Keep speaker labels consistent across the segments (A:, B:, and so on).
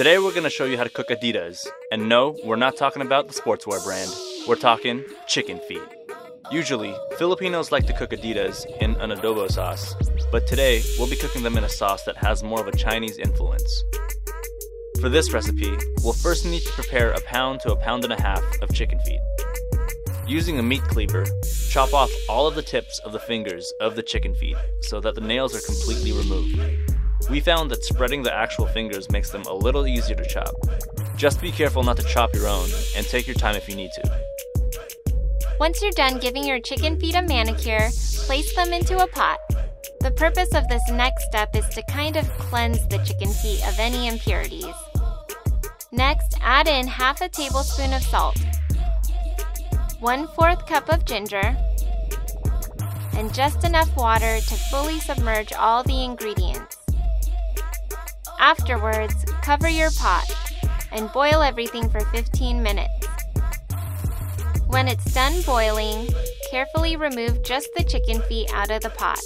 A: Today we're going to show you how to cook Adidas. And no, we're not talking about the sportswear brand. We're talking chicken feet. Usually, Filipinos like to cook Adidas in an adobo sauce, but today we'll be cooking them in a sauce that has more of a Chinese influence. For this recipe, we'll first need to prepare a pound to a pound and a half of chicken feet. Using a meat cleaver, chop off all of the tips of the fingers of the chicken feet so that the nails are completely removed. We found that spreading the actual fingers makes them a little easier to chop. Just be careful not to chop your own, and take your time if you need to.
B: Once you're done giving your chicken feet a manicure, place them into a pot. The purpose of this next step is to kind of cleanse the chicken feet of any impurities. Next, add in half a tablespoon of salt, 1 4th cup of ginger, and just enough water to fully submerge all the ingredients. Afterwards, cover your pot and boil everything for 15 minutes. When it's done boiling, carefully remove just the chicken feet out of the pot.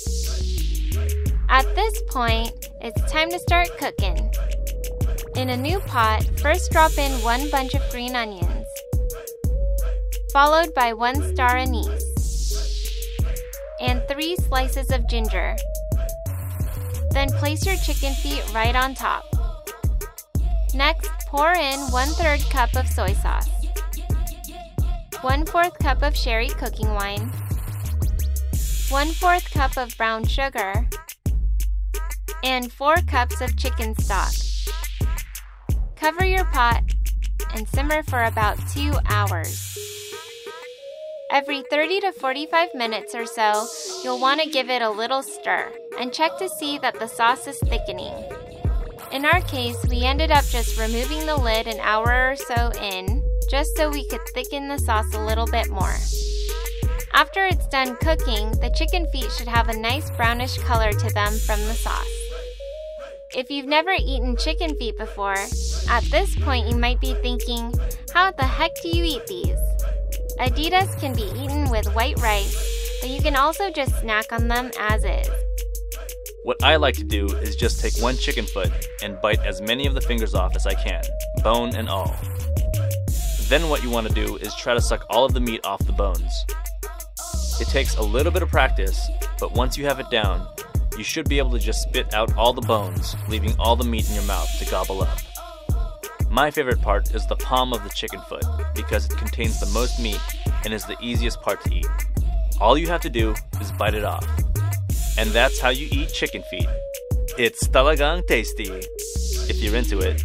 B: At this point, it's time to start cooking. In a new pot, first drop in one bunch of green onions, followed by one star anise, and three slices of ginger. Then place your chicken feet right on top. Next, pour in 1 3rd cup of soy sauce, 1 4th cup of sherry cooking wine, 1 4th cup of brown sugar, and 4 cups of chicken stock. Cover your pot and simmer for about 2 hours. Every 30 to 45 minutes or so, you'll want to give it a little stir and check to see that the sauce is thickening. In our case, we ended up just removing the lid an hour or so in, just so we could thicken the sauce a little bit more. After it's done cooking, the chicken feet should have a nice brownish color to them from the sauce. If you've never eaten chicken feet before, at this point you might be thinking, how the heck do you eat these? Adidas can be eaten with white rice, but you can also just snack on them as is.
A: What I like to do is just take one chicken foot and bite as many of the fingers off as I can, bone and all. Then what you want to do is try to suck all of the meat off the bones. It takes a little bit of practice, but once you have it down, you should be able to just spit out all the bones, leaving all the meat in your mouth to gobble up. My favorite part is the palm of the chicken foot because it contains the most meat and is the easiest part to eat. All you have to do is bite it off. And that's how you eat chicken feet. It's talagang tasty. If you're into it,